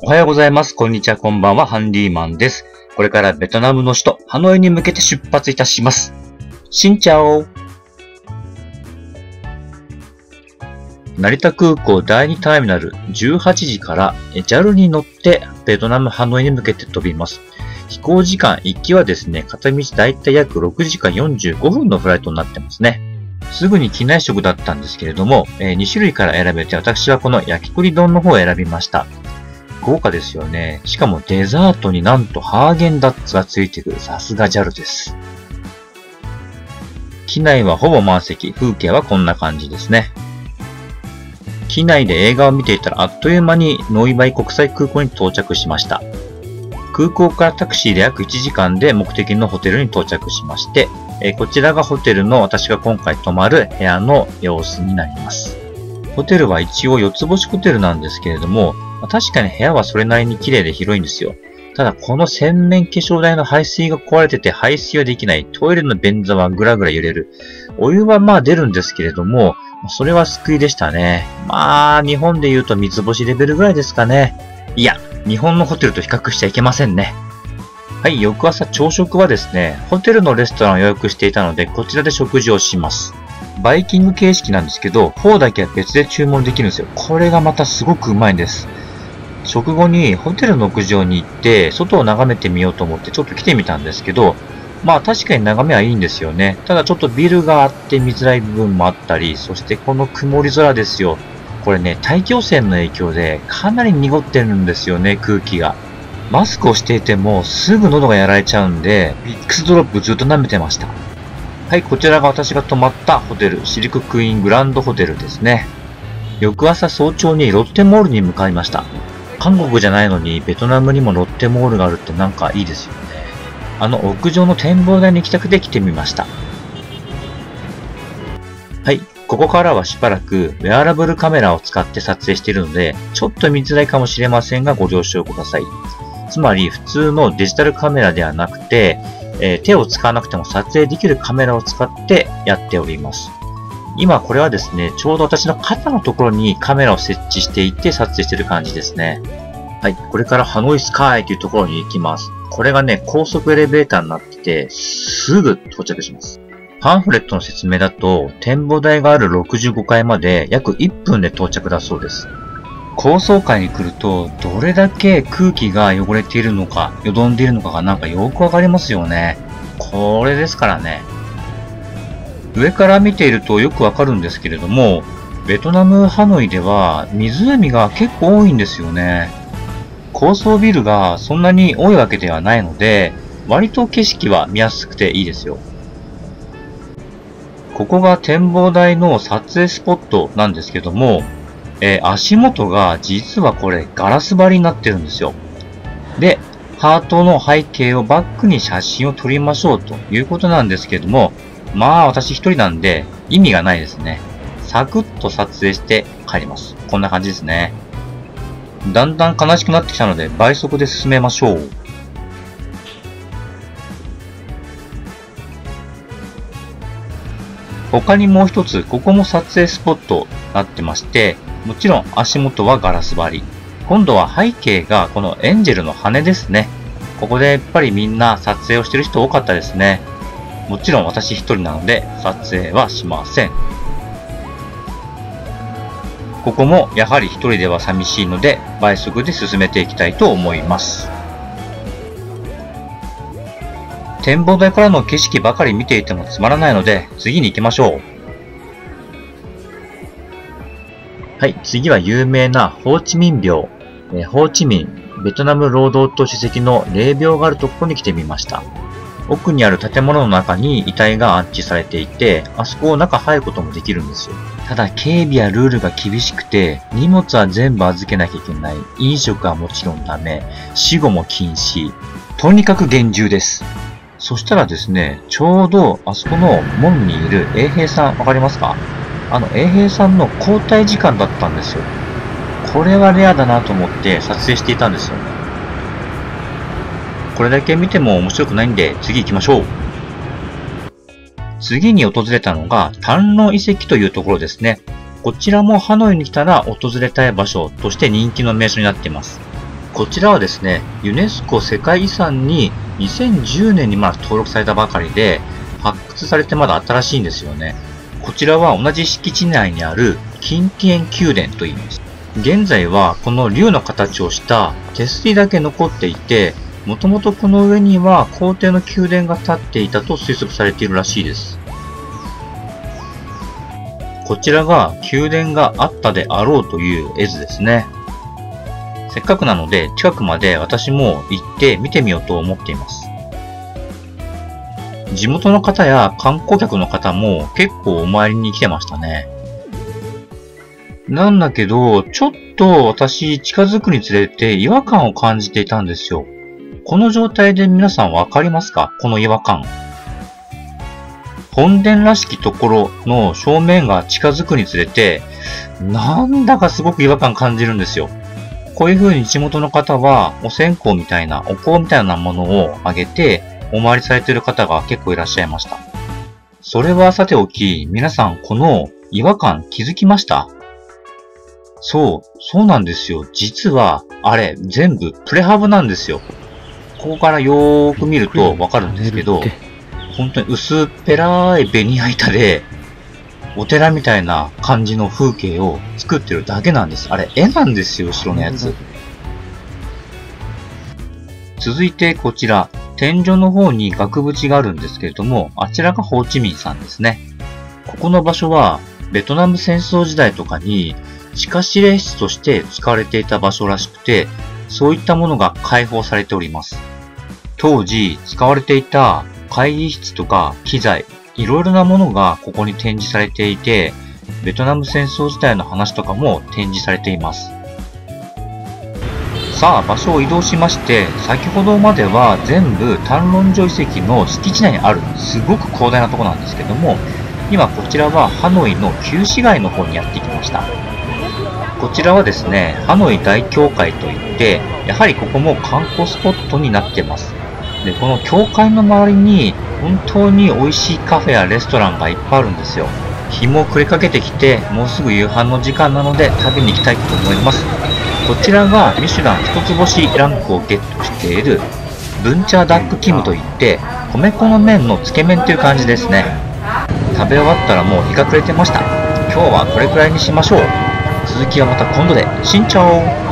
おはようございます。こんにちは、こんばんは、ハンディマンです。これからベトナムの首都、ハノイに向けて出発いたします。しんちゃお成田空港第2ターミナル18時から JAL に乗ってベトナムハノイに向けて飛びます。飛行時間、行きはですね、片道だいたい約6時間45分のフライトになってますね。すぐに機内食だったんですけれども、え2種類から選べて私はこの焼き鳥丼の方を選びました。豪華ですよね。しかもデザートになんとハーゲンダッツがついてくる。さすが JAL です。機内はほぼ満席。風景はこんな感じですね。機内で映画を見ていたらあっという間にノイバイ国際空港に到着しました。空港からタクシーで約1時間で目的のホテルに到着しまして、えこちらがホテルの私が今回泊まる部屋の様子になります。ホテルは一応4つ星ホテルなんですけれども、確かに部屋はそれなりに綺麗で広いんですよ。ただこの洗面化粧台の排水が壊れてて排水はできない。トイレの便座はぐらぐら揺れる。お湯はまあ出るんですけれども、それは救いでしたね。まあ、日本で言うと三つ星レベルぐらいですかね。いや、日本のホテルと比較しちゃいけませんね。はい、翌朝朝食はですね、ホテルのレストランを予約していたので、こちらで食事をします。バイキング形式なんですけど、フォーだけは別で注文できるんですよ。これがまたすごくうまいんです。食後にホテルの屋上に行って、外を眺めてみようと思ってちょっと来てみたんですけど、まあ確かに眺めはいいんですよね。ただちょっとビルがあって見づらい部分もあったり、そしてこの曇り空ですよ。これね、大気汚染の影響でかなり濁ってるんですよね、空気が。マスクをしていてもすぐ喉がやられちゃうんで、ビックスドロップずっと舐めてました。はい、こちらが私が泊まったホテル、シルククイーングランドホテルですね。翌朝早朝にロッテモールに向かいました。韓国じゃないのにベトナムにもロッテモールがあるってなんかいいですよね。あの屋上の展望台に行きたくて来てみました。はい、ここからはしばらくウェアラブルカメラを使って撮影しているので、ちょっと見づらいかもしれませんがご了承ください。つまり普通のデジタルカメラではなくて、え手を使わなくても撮影できるカメラを使ってやっております。今これはですね、ちょうど私の肩のところにカメラを設置していて撮影してる感じですね。はい、これからハノイスカイというところに行きます。これがね、高速エレベーターになってて、すぐ到着します。パンフレットの説明だと、展望台がある65階まで約1分で到着だそうです。高層階に来ると、どれだけ空気が汚れているのか、よどんでいるのかがなんかよくわかりますよね。これですからね。上から見ているとよくわかるんですけれども、ベトナム・ハノイでは湖が結構多いんですよね。高層ビルがそんなに多いわけではないので、割と景色は見やすくていいですよ。ここが展望台の撮影スポットなんですけども、えー足元が実はこれガラス張りになってるんですよ。で、ハートの背景をバックに写真を撮りましょうということなんですけども、まあ私一人なんで意味がないですね。サクッと撮影して帰ります。こんな感じですね。だんだん悲しくなってきたので倍速で進めましょう。他にもう一つ、ここも撮影スポットなってまして、もちろん足元はガラス張り。今度は背景がこのエンジェルの羽ですね。ここでやっぱりみんな撮影をしてる人多かったですね。もちろん私一人なので撮影はしません。ここもやはり一人では寂しいので倍速で進めていきたいと思います。展望台からの景色ばかり見ていてもつまらないので次に行きましょう。はい、次は有名なホーチミン廟。えホーチミン、ベトナム労働党主席の霊廟があるところに来てみました。奥にある建物の中に遺体が安置されていて、あそこを中入ることもできるんですよ。ただ警備やルールが厳しくて、荷物は全部預けなきゃいけない。飲食はもちろんダメ。死後も禁止。とにかく厳重です。そしたらですね、ちょうどあそこの門にいる衛兵さん、わかりますか？あの衛兵さんの交代時間だったんですよ。これはレアだなと思って撮影していたんですよね。これだけ見ても面白くないんで次行きましょう。次に訪れたのが丹論遺跡というところですね。こちらもハノイに来たら訪れたい場所として人気の名所になっています。こちらはですね、ユネスコ世界遺産に2010年にまだ登録されたばかりで、発掘されてまだ新しいんですよね。こちらは同じ敷地内にある近畿園宮殿と言います。現在はこの竜の形をした手すりだけ残っていて、もともとこの上には皇帝の宮殿が建っていたと推測されているらしいです。こちらが宮殿があったであろうという絵図ですね。せっかくなので近くまで私も行って見てみようと思っています。地元の方や観光客の方も結構お参りに来てましたね。なんだけど、ちょっと私近づくにつれて違和感を感じていたんですよ。この状態で皆さんわかりますか？この違和感。本殿らしきところの正面が近づくにつれて、なんだかすごく違和感感じるんですよ。こういう風に地元の方は、お線香みたいな、お香みたいなものをあげて、お参りされている方が結構いらっしゃいました。それはさておき、皆さんこの違和感気づきました？そう、そうなんですよ。実は、あれ、全部プレハブなんですよ。ここからよーく見るとわかるんですけど、本当に薄っぺらいベニヤ板で、お寺みたいな感じの風景を作ってるだけなんです。あれ、絵なんですよ、後ろのやつ。続いてこちら、天井の方に額縁があるんですけれども、あちらがホーチミンさんですね。ここの場所は、ベトナム戦争時代とかに地下指令室として使われていた場所らしくて、そういったものが開放されております。当時使われていた会議室とか機材、いろいろなものがここに展示されていて、ベトナム戦争時代の話とかも展示されています。さあ、場所を移動しまして、先ほどまでは全部単論所遺跡の敷地内にある、すごく広大なとこなんですけども、今こちらはハノイの旧市街の方にやってきました。こちらはですね、ハノイ大教会といって、やはりここも観光スポットになってます。で、この教会の周りに本当に美味しいカフェやレストランがいっぱいあるんですよ。日も暮れかけてきて、もうすぐ夕飯の時間なので食べに行きたいと思います。こちらがミシュラン一つ星ランクをゲットしているブンチャーダックキムといって、米粉の麺のつけ麺という感じですね。食べ終わったらもう日が暮れてました。今日はこれくらいにしましょう。続きはまた今度で、しんちゃお